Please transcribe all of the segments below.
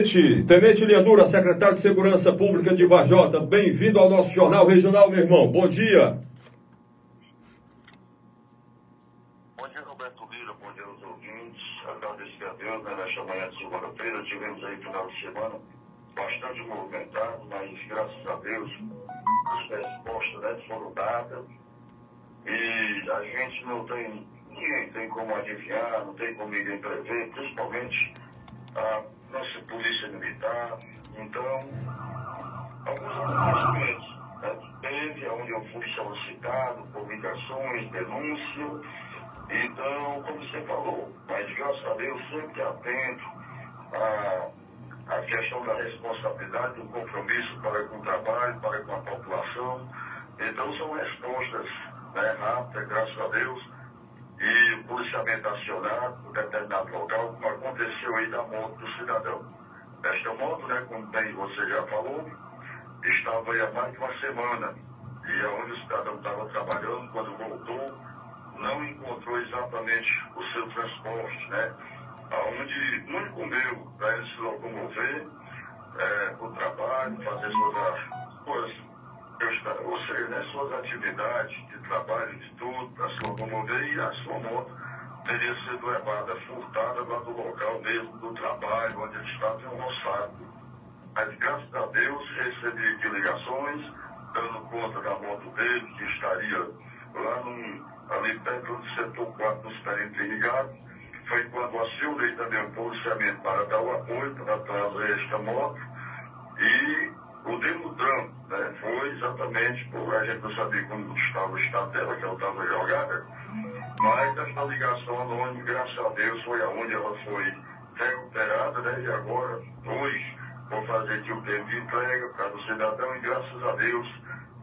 Tenente Liandura, secretário de Segurança Pública de Vajota, bem-vindo ao nosso Jornal Regional, meu irmão. Bom dia. Bom dia, Roberto Lira. Bom dia aos ouvintes. Agradecer a Deus, né, nesta manhã de segunda-feira. Tivemos aí final de semana bastante movimentado, mas graças a Deus as respostas né, foram dadas. E a gente não tem, ninguém tem como adivinhar, não tem como ninguém prever, principalmente a nossa polícia militar. Então, alguns acontecimentos né, teve, onde eu fui solicitado, publicações, denúncias. Então, como você falou, mas graças a Deus sempre atento à, à questão da responsabilidade, do compromisso para com o trabalho, para com a população. Então, são respostas né, rápidas, graças a Deus e o policiamento acionado por determinado local, como aconteceu aí da moto do cidadão. Esta moto, né, como bem você já falou, estava aí há mais de uma semana e onde o cidadão estava trabalhando, quando voltou, não encontrou exatamente o seu transporte, né? Onde o único meio para ele se locomover é, o trabalho, fazer suas coisas ou seja, né, suas atividades de trabalho, de tudo, para se locomover, e a sua moto teria sido levada, furtada lá do local mesmo do trabalho, onde ele estava enroçado. Mas graças a Deus recebi aqui ligações, dando conta da moto dele, que estaria lá num, ali perto do setor 4 do Experiente Ligado. Foi quando acionei também o policiamento para dar o apoio para trazer esta moto. E o Demutran né, foi exatamente por a gente não sabia como estava o estado dela, que ela estava jogada, mas essa ligação anônima, graças a Deus, foi aonde ela foi recuperada, né, e agora, hoje, vou fazer aqui o tempo de entrega para o cidadão, e graças a Deus,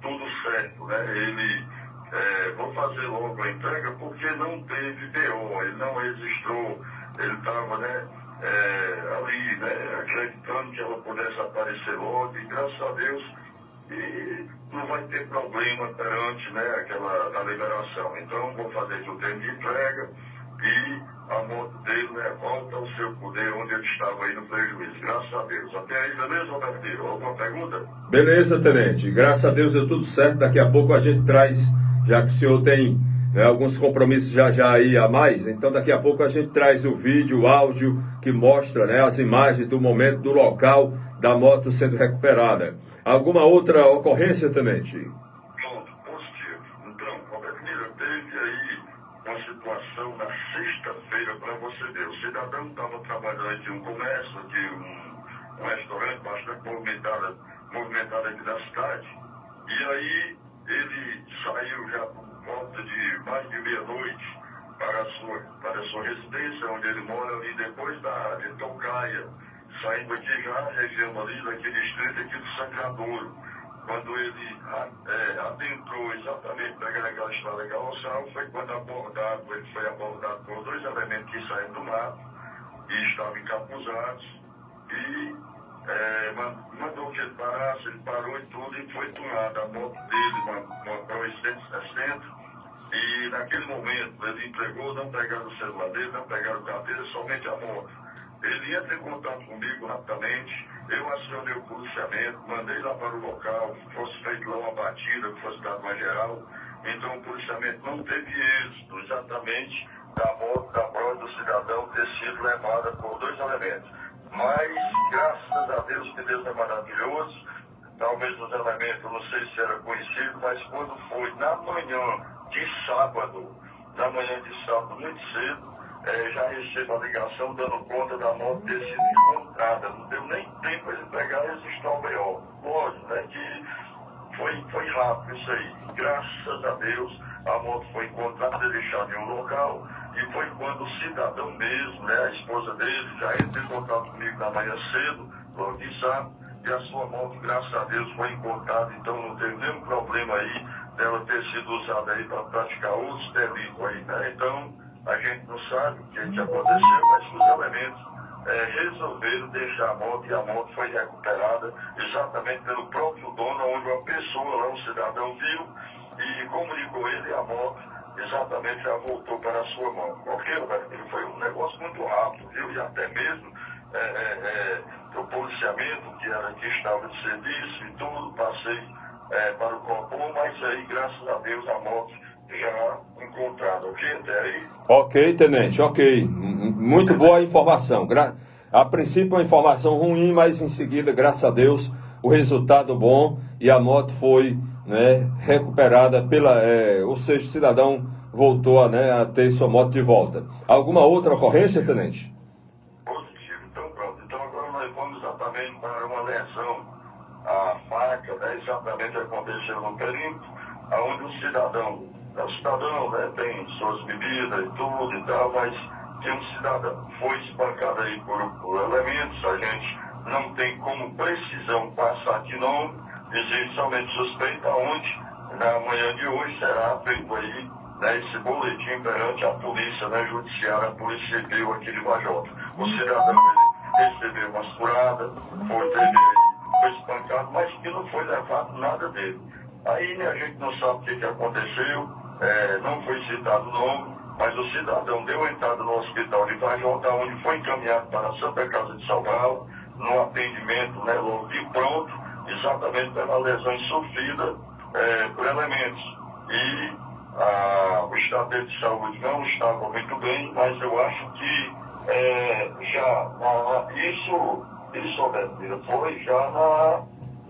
tudo certo, né, ele, é, vou fazer logo a entrega, porque não teve BO, ele não registrou, ele estava, né, é, ali, né, acreditando que ela pudesse aparecer logo, e graças a Deus, e não vai ter problema perante né, aquela a liberação. Então, vou fazer o tempo de entrega e a moto dele né, volta ao seu poder onde ele estava aí no prejuízo. Graças a Deus. Até aí, beleza, Roberto? Alguma pergunta? Beleza, Tenente. Graças a Deus deu tudo certo. Daqui a pouco a gente traz, já que o senhor tem né, alguns compromissos já já aí a mais, então daqui a pouco a gente traz o vídeo, o áudio que mostra né, as imagens do momento, do local da moto sendo recuperada. Alguma outra ocorrência, Tenente? Cidadão estava trabalhando em um comércio, de um, restaurante bastante movimentado, aqui da cidade. E aí ele saiu já volta de mais de meia-noite para, sua, para a sua residência, onde ele mora ali depois da de Tocaia, saindo aqui já região ali daquele distrito aqui do Sangradouro. Quando ele é, adentrou exatamente naquela estrada carroçal, foi quando abordado, ele foi abordado por dois elementos que saíram do mato e estavam encapuzados e é, mandou que ele parasse, ele parou e tudo, e foi tomada a moto dele, uma, uma Pro 160, e naquele momento ele entregou, não pegaram o celular dele, não pegaram carteira, somente a moto. Ele entra em contato comigo rapidamente, eu acionei o policiamento, mandei lá para o local, fosse feita lá uma batida, que fosse dado uma geral. Então o policiamento não teve êxito exatamente da moto, da prova do cidadão ter sido levada por dois elementos. Mas, graças a Deus, que Deus é maravilhoso, talvez os elementos, não sei se era conhecido, mas quando foi na manhã de sábado, na manhã de sábado, muito cedo, é, já recebo a ligação dando conta da moto ter sido encontrada. Não deu nem tempo de pegar e o B.O. Lógico, né, que foi, foi rápido isso aí. Graças a Deus, a moto foi encontrada e deixada em um local. E foi quando o cidadão mesmo, né, a esposa dele, já entrou em contato comigo na manhã cedo, logo de sábado, e a sua moto, graças a Deus, foi encontrada, então não teve nenhum problema aí dela ter sido usada aí para praticar outros delitos aí, né? Então, a gente não sabe o que, que aconteceu, mas os elementos é, resolveram deixar a moto e a moto foi recuperada exatamente pelo próprio dono, onde uma pessoa lá, um cidadão, viu e comunicou ele a moto exatamente já voltou para a sua mão. Ok, Roberto? Foi um negócio muito rápido, viu? E até mesmo é, é, é, eu policiamento, que era que estava de serviço e tudo, passei é, para o Copom, mas aí, graças a Deus, a moto já encontrada, ok? Até aí? Ok, tenente, ok. Muito boa informação. Gra a princípio, uma informação ruim, mas em seguida, graças a Deus, o resultado bom e a moto foi né, recuperada pela. É, ou seja, o cidadão voltou a, né, a ter sua moto de volta. Alguma outra ocorrência, tenente? Positivo, então pronto. Então agora nós vamos exatamente para uma lesão à faca, né, exatamente aconteceu no perímetro, onde o cidadão, o cidadão né, tem suas bebidas e tudo e tal, mas tem um cidadão, foi espancado aí por, por elementos, a gente não tem como precisão passar de nome, somente suspeita onde na manhã de hoje será feito aí né, esse boletim perante a polícia né, judiciária, a polícia civil aqui de Bajota. O cidadão recebeu uma furada, foi, foi espancado, mas que não foi levado nada dele. Aí né, a gente não sabe o que, que aconteceu, é, não foi citado o nome, mas o cidadão deu entrada no hospital de Vajota, onde foi encaminhado para a Santa Casa de Salgado, no atendimento né, logo de pronto, exatamente pela lesão sofrida é, por elementos. E a, o estado dele de saúde não estava muito bem, mas eu acho que é, já na, isso, isso Roberto, foi já na,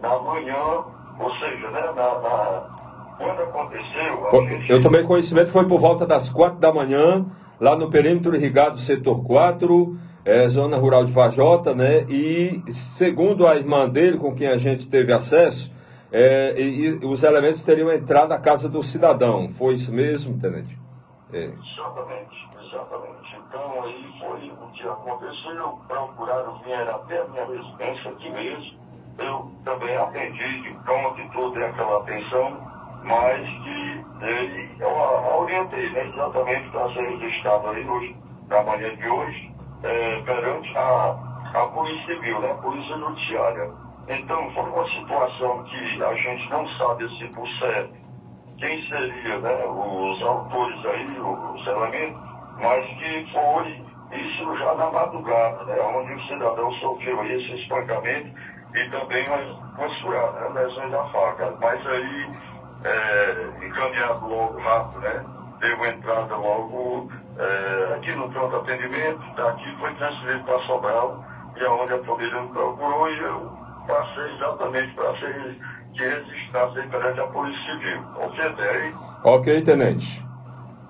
na manhã, ou seja, né, na, na quando aconteceu. Gente... Eu tomei conhecimento, foi por volta das quatro da manhã, lá no perímetro irrigado setor 4, é, zona rural de Vajota, né? E segundo a irmã dele, com quem a gente teve acesso, é, e, e os elementos teriam entrado na casa do cidadão. Foi isso mesmo, tenente? É. Exatamente, exatamente. Então aí foi o que aconteceu, procuraram vir até a minha residência aqui mesmo. Eu também atendi de pronto tudo, aquela atenção mas que ele, eu orientei né, exatamente para ser registrado aí hoje, na manhã de hoje, é, perante a, a Polícia Civil, né, a Polícia Judiciária. Então, foi uma situação que a gente não sabe assim por certo quem seria né, os autores aí, os elementos, mas que foi isso já na madrugada, né, onde o cidadão sofreu esse espancamento e também uma, uma furada, né, lesões da faca. Mas aí é, encaminhado logo rápido, né? Deu entrada logo é, aqui no pronto atendimento, daqui foi transferido para Sobral, e é onde a família me procurou e eu passei exatamente para ser que registrasse perante a Polícia Civil. Ok, aí? Ok, tenente.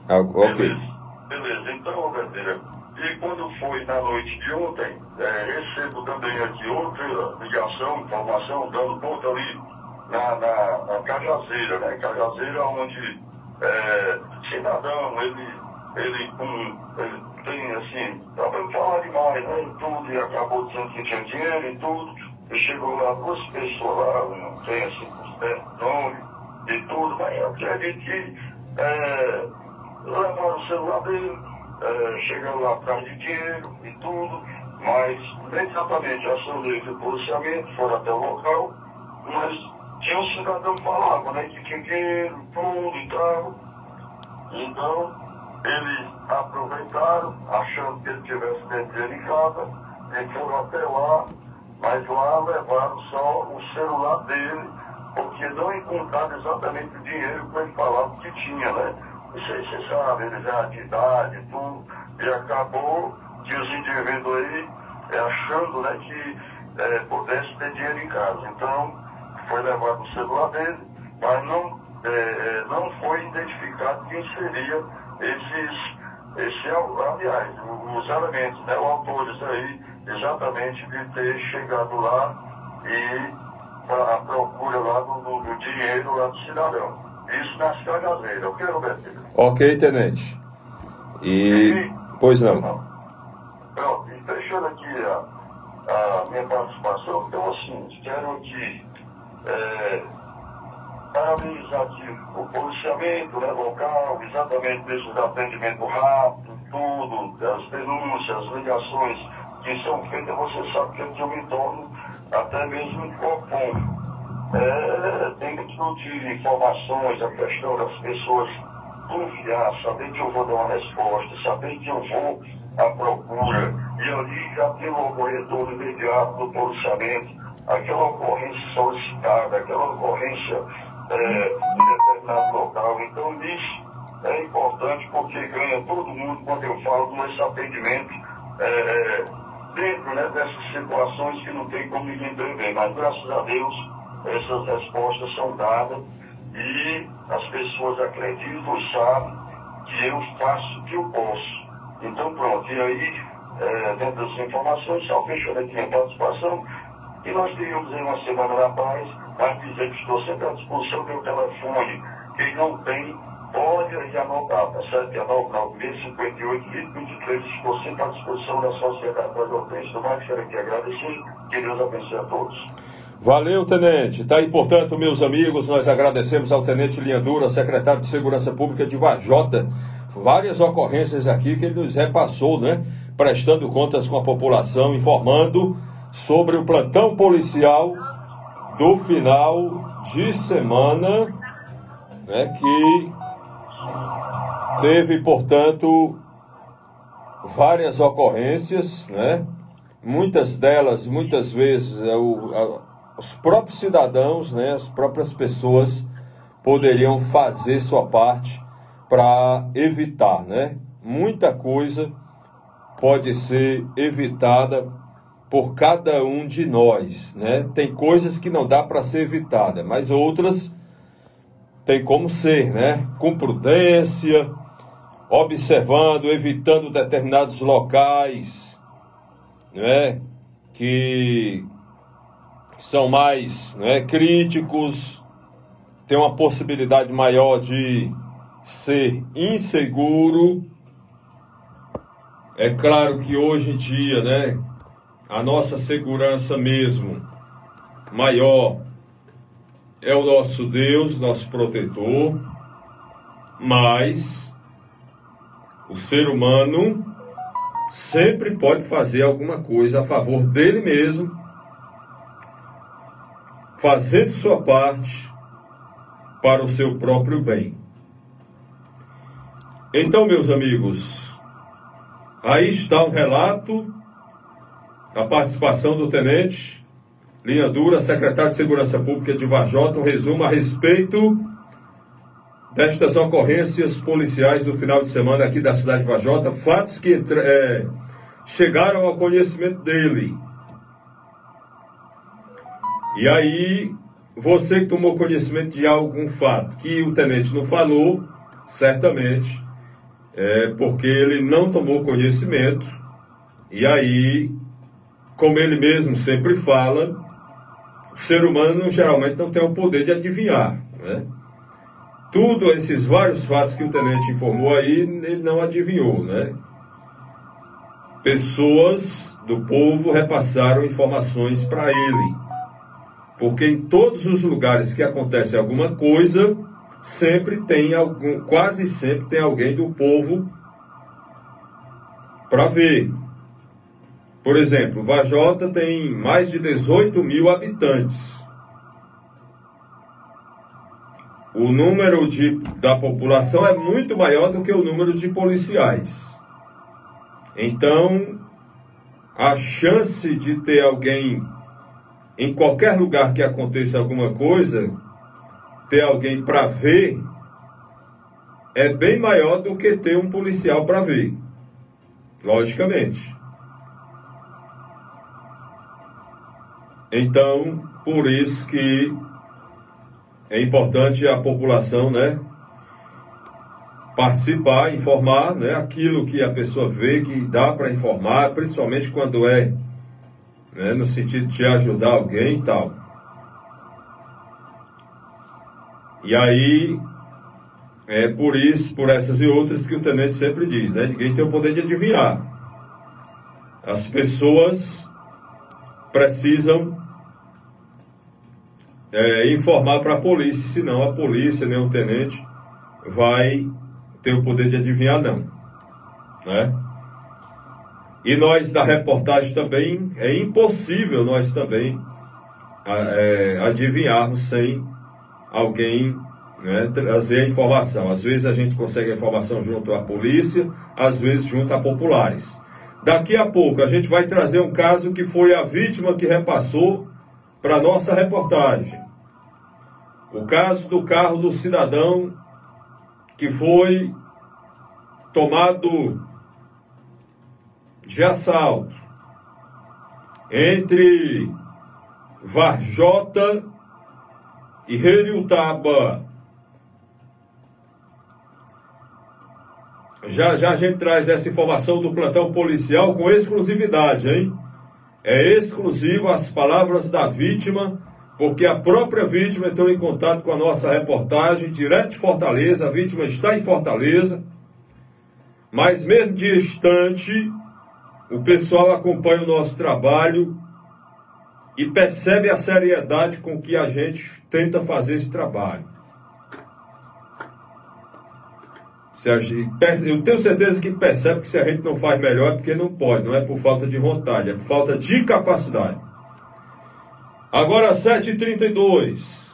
Ah, ok. Beleza, beleza. então, Verdeira, e quando foi na noite de ontem, é, recebo também aqui outra ligação, informação, dando ponto ali na, na, na Cajazeira, né? Cajazeira onde é, cidadão, ele, ele, com, ele tem assim, também fala demais, né? Tudo, e acabou dizendo que tinha dinheiro e tudo. E chegou lá duas pessoas lá, não tem assim, nome e tudo, mas eu acredito que é, levaram o celular dele, é, chegando lá atrás de dinheiro e tudo, mas exatamente livre de policiamento, foram até o local, mas tinha um cidadão que falava, né, tinha dinheiro, tudo e tal. Então, eles aproveitaram, achando que ele tivesse dinheiro em casa, e foram até lá, mas lá levaram só o celular dele, porque não encontraram exatamente o dinheiro que ele falava que tinha, né? Não sei se você sabe, ele já de idade, tudo, e acabou que os indivíduos aí, é, achando né, que é, pudesse ter dinheiro em casa. Então, foi levado o celular dele, mas não, é, é, não foi identificado quem seria esses, esse, aliás, os elementos, né, os autores aí, exatamente de ter chegado lá e a procura lá do, do, do, dinheiro lá do cidadão. Isso nas cagazeiras, ok, Roberto? Ok, tenente. E. e pois não. Pronto, e fechando aqui a, a minha participação, então assim, quero aqui é, aqui o policiamento né, local, exatamente desses atendimento rápido, tudo, as denúncias, as ligações que são feitas, você sabe que eu me torno até mesmo Copom. É, tem que de informações, a questão das pessoas confiar, saber que eu vou dar uma resposta, saber que eu vou a procura, e ali já tem um corretor imediato do policiamento, aquela ocorrência solicitada, aquela ocorrência é, em determinado local. Então, isso é importante porque ganha todo mundo quando eu falo desse atendimento é, dentro né, dessas situações que não tem como ninguém prever. Mas, graças a Deus, essas respostas são dadas e as pessoas acreditam sabem que eu faço o que eu posso. Então, pronto, e aí, é, dentro dessas informações, só fechando aqui a participação, e nós teríamos em uma semana da paz, mas dizer que estou sempre à disposição meu telefone. Quem não tem, pode aí anotar, tá certo? Que é 99658 2023, estou sempre à disposição da sociedade brasileira. Do mais, quero aqui agradecer, que Deus abençoe a todos. Valeu, tenente. Tá aí, portanto, meus amigos, nós agradecemos ao tenente Linha Dura, secretário de Segurança Pública de Vajota, várias ocorrências aqui que ele nos repassou, né? Prestando contas com a população, informando sobre o plantão policial do final de semana, né? Que teve, portanto, várias ocorrências, né? Muitas delas, muitas vezes, é o, os próprios cidadãos, né, as próprias pessoas poderiam fazer sua parte para evitar, né? Muita coisa pode ser evitada por cada um de nós, né? Tem coisas que não dá para ser evitada, mas outras tem como ser, né? Com prudência, observando, evitando determinados locais, né? Que são mais né, críticos, tem uma possibilidade maior de ser inseguro. É claro que hoje em dia, né, a nossa segurança mesmo maior é o nosso Deus, nosso protetor, mas o ser humano sempre pode fazer alguma coisa a favor dele mesmo fazendo sua parte para o seu próprio bem. Então, meus amigos, aí está um relato da participação do tenente Linha Dura, secretário de Segurança Pública de Vajota, um resumo a respeito destas ocorrências policiais do final de semana aqui da cidade de Vajota, fatos que é, chegaram ao conhecimento dele e aí, você que tomou conhecimento de algum fato que o tenente não falou, certamente é porque ele não tomou conhecimento. E aí, como ele mesmo sempre fala, o ser humano geralmente não tem o poder de adivinhar. Né? Tudo esses vários fatos que o tenente informou aí, ele não adivinhou, né? Pessoas do povo repassaram informações para ele. Porque em todos os lugares que acontece alguma coisa, sempre tem algum, quase sempre tem alguém do povo para ver. Por exemplo, Vajota tem mais de 18 mil habitantes. O número de, da população é muito maior do que o número de policiais. Então, a chance de ter alguém em qualquer lugar que aconteça alguma coisa, ter alguém para ver é bem maior do que ter um policial para ver. Logicamente. Então, por isso que é importante a população, né, participar, informar, né, aquilo que a pessoa vê que dá para informar, principalmente quando é né, no sentido de ajudar alguém e tal. E aí, é por isso, por essas e outras que o tenente sempre diz, né? Ninguém tem o poder de adivinhar. As pessoas precisam é, informar para a polícia, senão a polícia, nem o tenente, vai ter o poder de adivinhar, não. Né? E nós da reportagem também, é impossível nós também é, adivinharmos sem alguém né, trazer a informação. Às vezes a gente consegue a informação junto à polícia, às vezes junto a populares. Daqui a pouco a gente vai trazer um caso que foi a vítima que repassou para nossa reportagem. O caso do carro do cidadão que foi tomado de assalto entre Varjota e Reriutaba. Já já a gente traz essa informação do plantão policial com exclusividade, hein? É exclusivo as palavras da vítima, porque a própria vítima entrou em contato com a nossa reportagem, direto de Fortaleza. A vítima está em Fortaleza, mas mesmo distante, o pessoal acompanha o nosso trabalho e percebe a seriedade com que a gente tenta fazer esse trabalho. Eu tenho certeza que percebe que se a gente não faz melhor é porque não pode, não é por falta de vontade, é por falta de capacidade. Agora 7h32.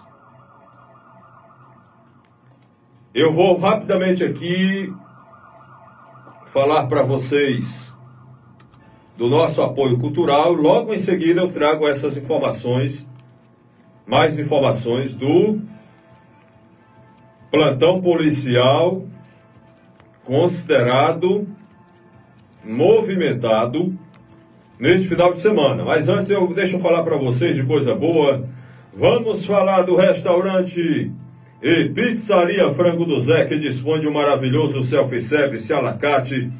Eu vou rapidamente aqui falar para vocês do nosso apoio cultural. Logo em seguida eu trago essas informações, mais informações do plantão policial considerado movimentado neste final de semana. Mas antes eu deixo falar para vocês de coisa boa. Vamos falar do restaurante e pizzaria Frango do Zé, que dispõe de um maravilhoso self-service alacate,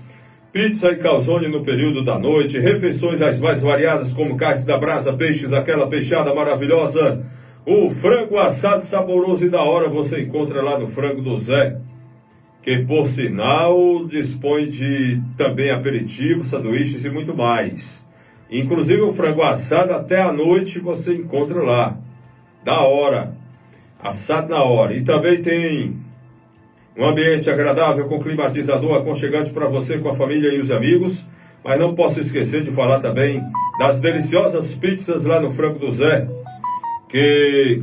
pizza e calzone no período da noite, refeições as mais variadas como carnes da brasa, peixes, aquela peixada maravilhosa, o frango assado saboroso e da hora você encontra lá no Frango do Zé que por sinal dispõe de também aperitivos, sanduíches e muito mais. Inclusive o frango assado até a noite você encontra lá. Da hora. Assado na hora. E também tem um ambiente agradável com climatizador aconchegante para você com a família e os amigos. Mas não posso esquecer de falar também das deliciosas pizzas lá no Frango do Zé, que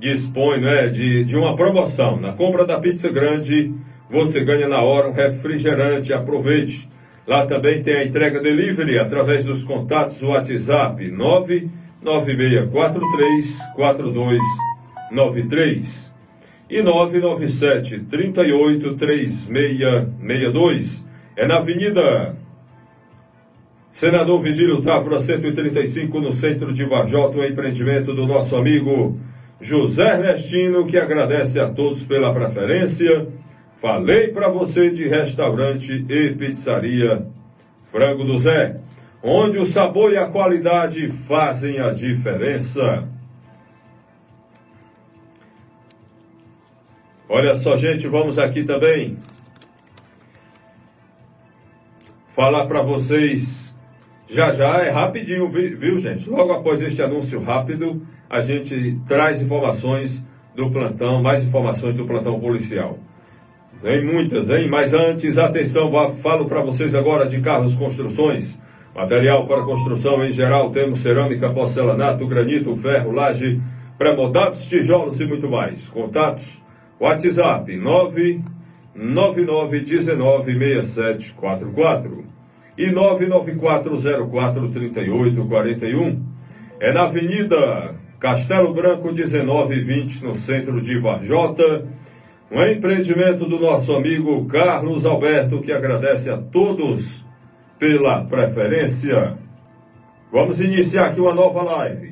dispõe né, de, de uma promoção. Na compra da pizza grande, você ganha na hora um refrigerante. Aproveite. Lá também tem a entrega delivery através dos contatos WhatsApp 996434293 e 997 38 3662. É na Avenida Senador Vigílio Távora 135, no centro de Varjota, o empreendimento do nosso amigo José Ernestino, que agradece a todos pela preferência. Falei para você de restaurante e pizzaria Frango do Zé, onde o sabor e a qualidade fazem a diferença. Olha só, gente, vamos aqui também falar para vocês. Já já é rapidinho, viu, gente? Logo após este anúncio rápido, a gente traz informações do plantão, mais informações do plantão policial. Tem muitas, hein? Mas antes, atenção, falo para vocês agora de Carlos Construções. Material para construção em geral, temos cerâmica, porcelanato, granito, ferro, laje, pré-moldados, tijolos e muito mais. Contatos, WhatsApp 999196744 e 994043841. É na Avenida Castelo Branco 1920, no centro de Varjota. Um empreendimento do nosso amigo Carlos Alberto, que agradece a todos pela preferência. Vamos iniciar aqui uma nova live.